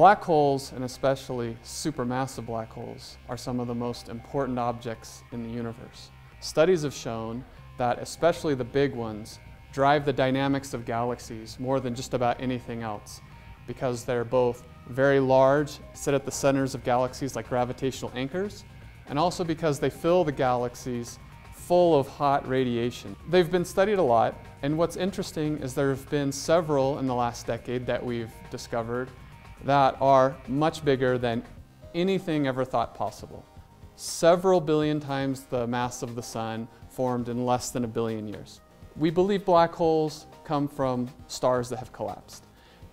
Black holes, and especially supermassive black holes, are some of the most important objects in the universe. Studies have shown that especially the big ones drive the dynamics of galaxies more than just about anything else because they're both very large, sit at the centers of galaxies like gravitational anchors, and also because they fill the galaxies full of hot radiation. They've been studied a lot, and what's interesting is there have been several in the last decade that we've discovered that are much bigger than anything ever thought possible. Several billion times the mass of the sun formed in less than a billion years. We believe black holes come from stars that have collapsed.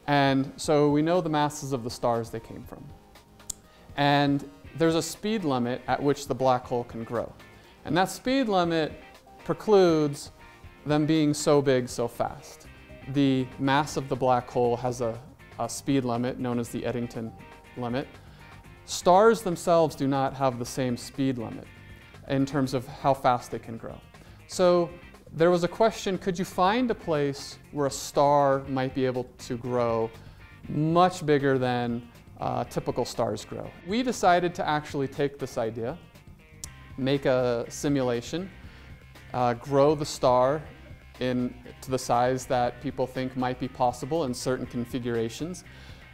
And so we know the masses of the stars they came from. And there's a speed limit at which the black hole can grow. And that speed limit precludes them being so big so fast. The mass of the black hole has a, a speed limit known as the Eddington limit. Stars themselves do not have the same speed limit in terms of how fast they can grow. So there was a question, could you find a place where a star might be able to grow much bigger than uh, typical stars grow? We decided to actually take this idea, make a simulation, uh, grow the star in, to the size that people think might be possible in certain configurations,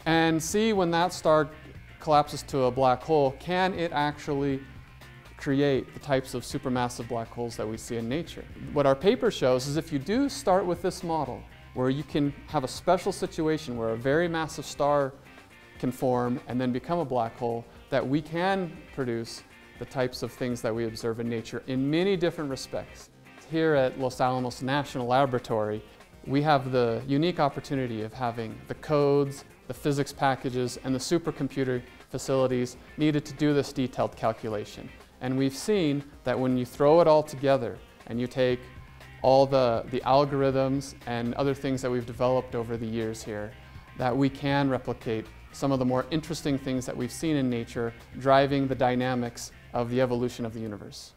and see when that star collapses to a black hole, can it actually create the types of supermassive black holes that we see in nature. What our paper shows is if you do start with this model, where you can have a special situation where a very massive star can form and then become a black hole, that we can produce the types of things that we observe in nature in many different respects. Here at Los Alamos National Laboratory, we have the unique opportunity of having the codes, the physics packages, and the supercomputer facilities needed to do this detailed calculation. And we've seen that when you throw it all together and you take all the, the algorithms and other things that we've developed over the years here, that we can replicate some of the more interesting things that we've seen in nature driving the dynamics of the evolution of the universe.